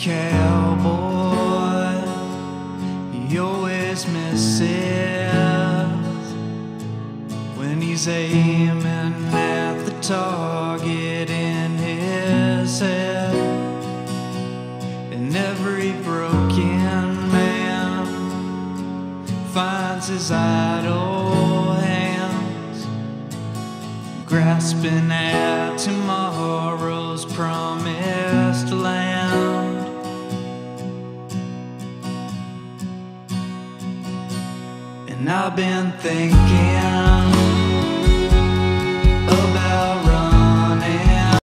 cowboy. He always misses. When he's aiming at the target in his head. And every broken man finds his idle hands. Grasping at tomorrow's promised land. I've been thinking